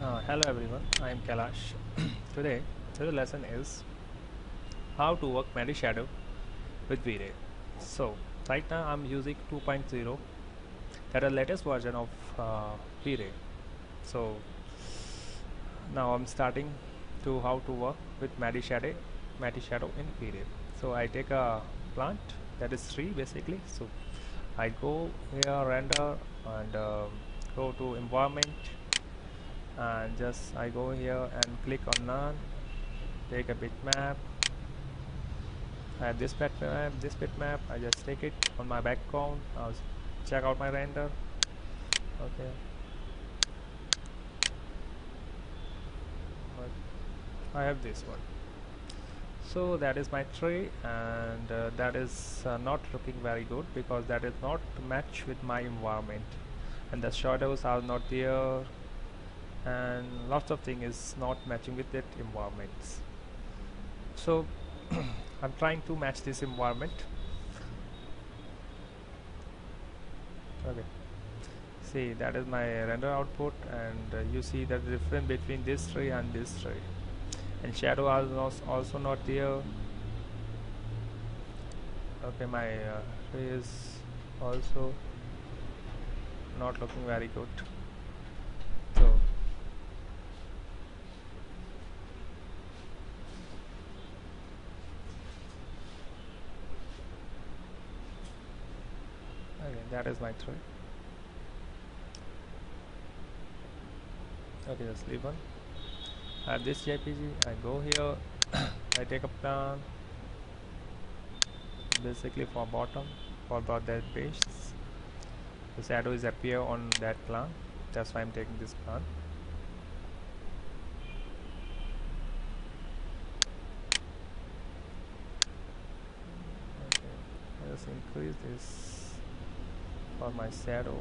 Uh, hello everyone, I am Kailash. Today, today's lesson is how to work Matte Shadow with V-Ray. So, right now I'm using 2.0, that is the latest version of uh, V-Ray. So, now I'm starting to how to work with Matte Shadow, Matte Shadow in V-Ray. So, I take a plant that is tree basically. So, I go here render and um, go to environment and just I go here and click on none take a bitmap I have this bitmap this bitmap I just take it on my background I'll check out my render. Okay. I have this one. So that is my tree and uh, that is uh, not looking very good because that is not match with my environment. And the shadows are not there and lots of thing is not matching with that environments so I'm trying to match this environment. Okay. See that is my render output and uh, you see the difference between this tree and this tree. And shadow is also not there. Okay my uh, tree is also not looking very good so okay that is my tree okay just leave one. I have this JPG I go here I take a plan basically for bottom for about that page the shadow is appear on that plan. That's why I'm taking this plan. Okay let's increase this for my shadow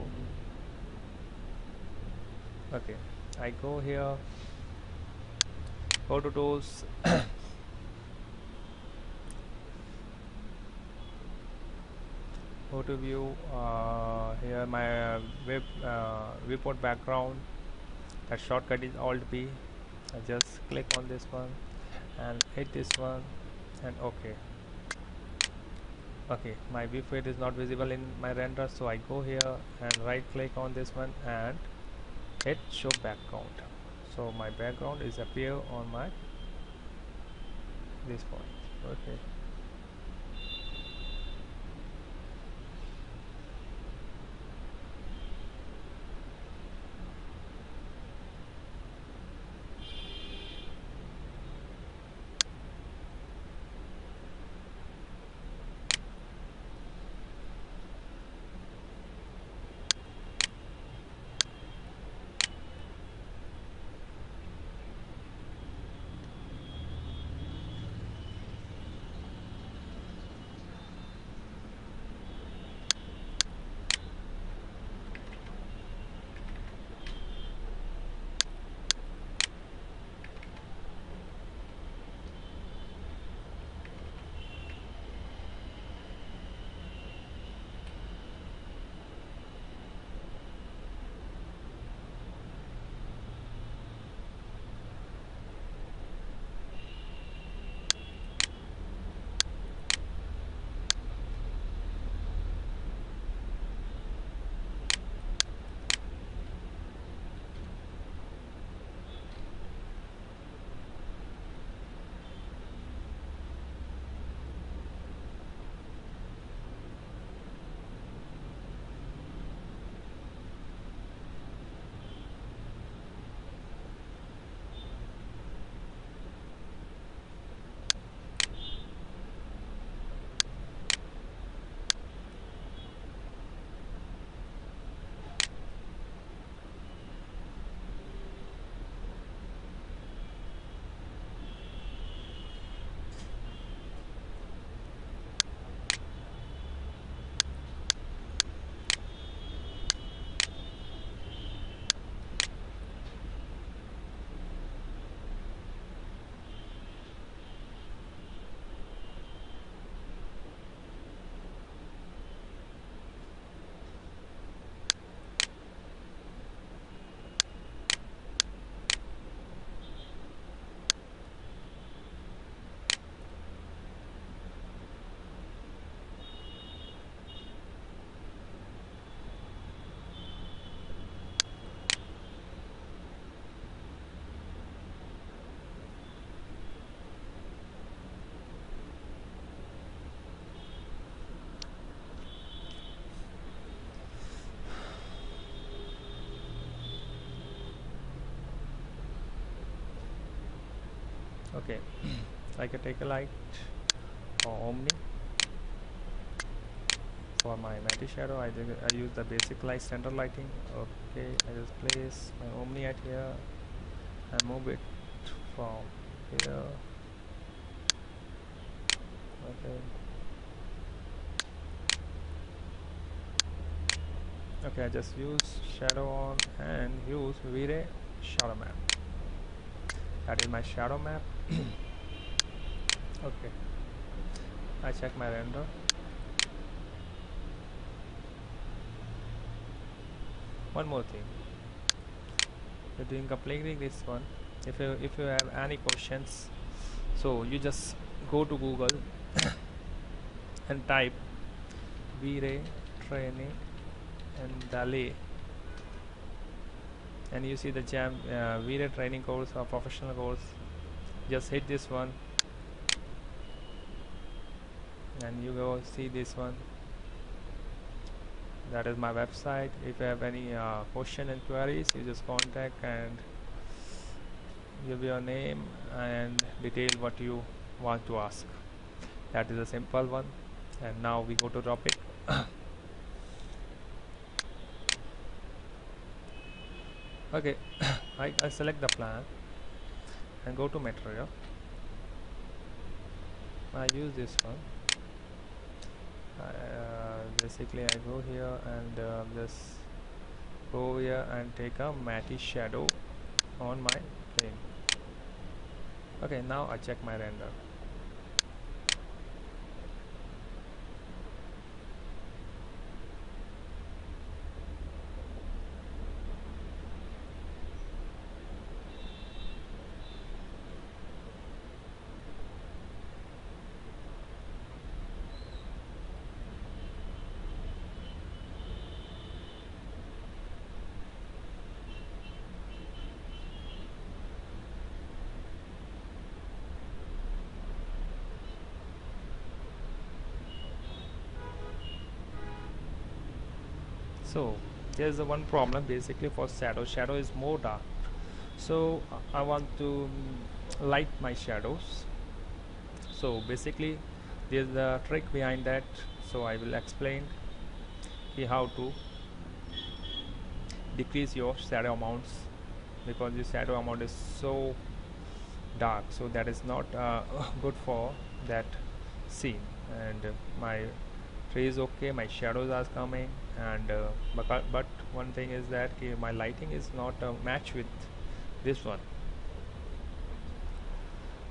okay I go here. Go to tools. Go to view uh, here my uh, web uh, viewport background. That shortcut is alt B I just click on this one and hit this one and okay okay my viewport is not visible in my render so I go here and right click on this one and hit show background. So my background is appear on my this point. Okay okay. I can take a light for Omni. For my Matte shadow I, I use the basic light center lighting. Okay I just place my Omni at here and move it from here. Okay. Okay I just use shadow on and use V-Ray shadow map that is my shadow map. Okay. I check my render one more thing. You're doing completely this one. If you if you have any questions so you just go to Google and type V-Ray training and Delhi and you see the jam uh, V-Ray training course or professional course just hit this one. And you go see this one. That is my website. If you have any uh, question and queries you just contact and give your name and detail what you want to ask. That is a simple one. And now we go to topic okay I, I select the plan and go to material I use this one. Uh, basically I go here and uh, just go here and take a matte shadow on my plane. Okay now I check my render so there's the one problem basically for shadow. Shadow is more dark. So I want to light my shadows. So basically there's the trick behind that. So I will explain how to decrease your shadow amounts because the shadow amount is so dark. So that is not uh, good for that scene. And my tree is okay my shadows are coming and uh, but, but one thing is that my lighting is not a match with this one.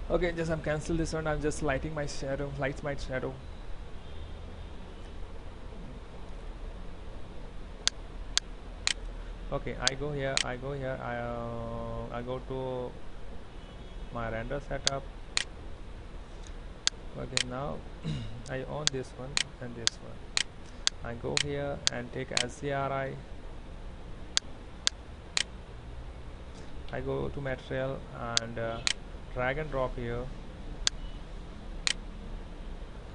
Okay just I'm cancel this one. I'm just lighting my shadow lights my shadow. Okay I go here I go here I, uh, I go to my render setup okay now I own this one and this one. I go here and take HDRI I. Go to material and uh, drag and drop here.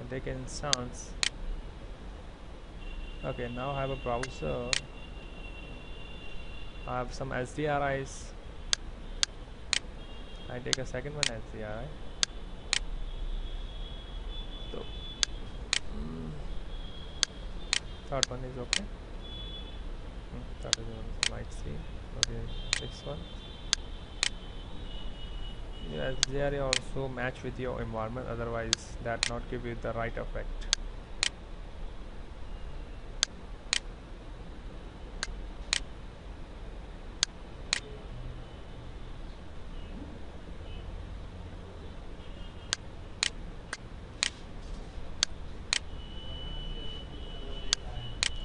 And take instance okay now I have a browser. I have some HDRIs I take a second one HDRI third one is okay. Hmm, is one might see. Okay sixth one. Yes they are also match with your environment otherwise that not give you the right effect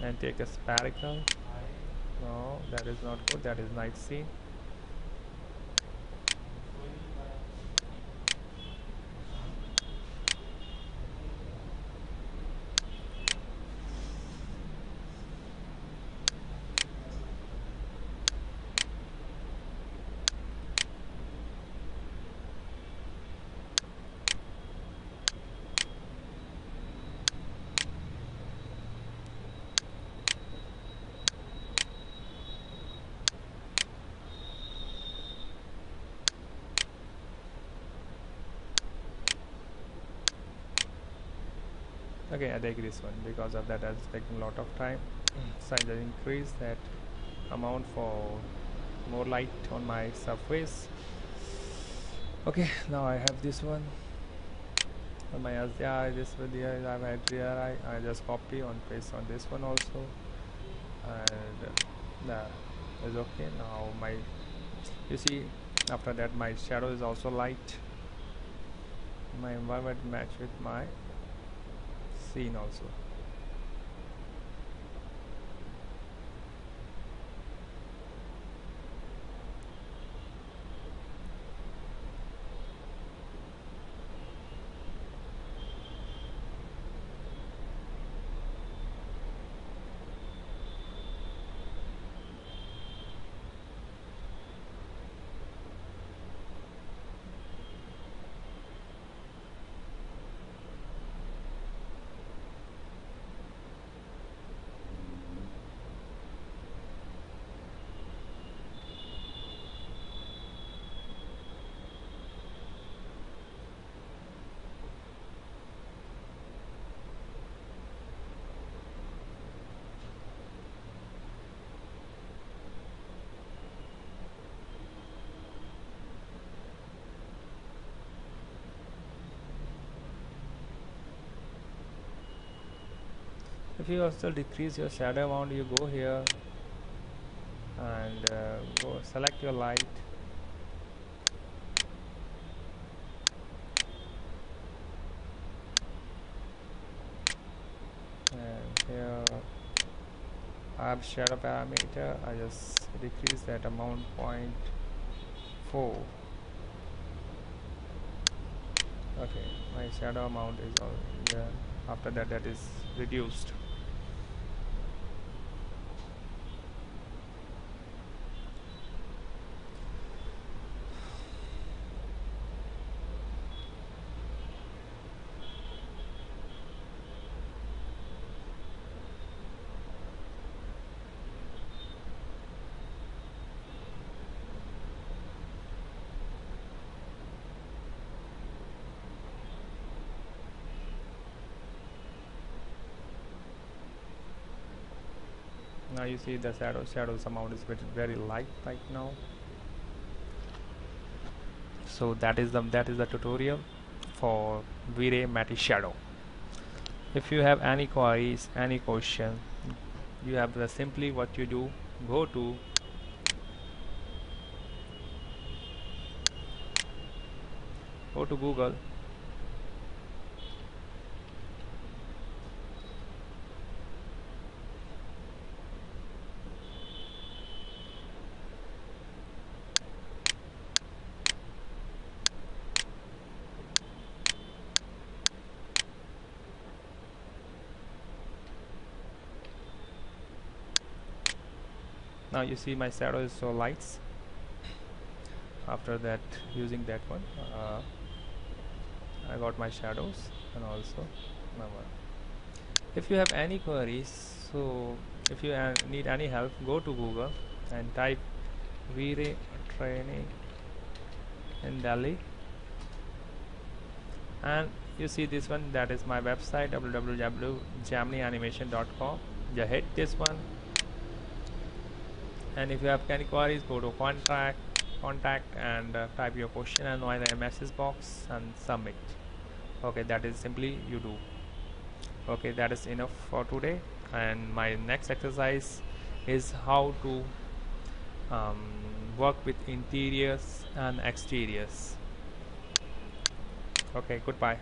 and take a spherical no that is not good. That is night scene okay I take this one. Because of that that's taking a lot of time. So I just increase that amount for more light on my surface. Okay now I have this one. On my yeah this video I've had here I, I just copy on paste on this one also. And uh, is okay. Now my you see after that my shadow is also light. My environment match with my scene also if you also decrease your shadow amount you go here and uh, go select your light. And here I have shadow parameter. I just decrease that amount point 4 okay my shadow amount is all yeah after that that is reduced now you see the shadow shadows amount is very, light right now. So that is the that is the tutorial for V-Ray Matte Shadow. If you have any queries any question you have the simply what you do go to go to Google now you see my shadow is so lights. After that using that one uh, I got my shadows and also number if you have any queries so if you uh, need any help go to Google and type V-Ray training in Delhi. And you see this one that is my website www.geminianimation.com just hit this one and if you have any queries go to contact contact and uh, type your question and why the message box and submit. Okay that is simply you do. Okay that is enough for today. And my next exercise is how to um, work with interiors and exteriors. Okay goodbye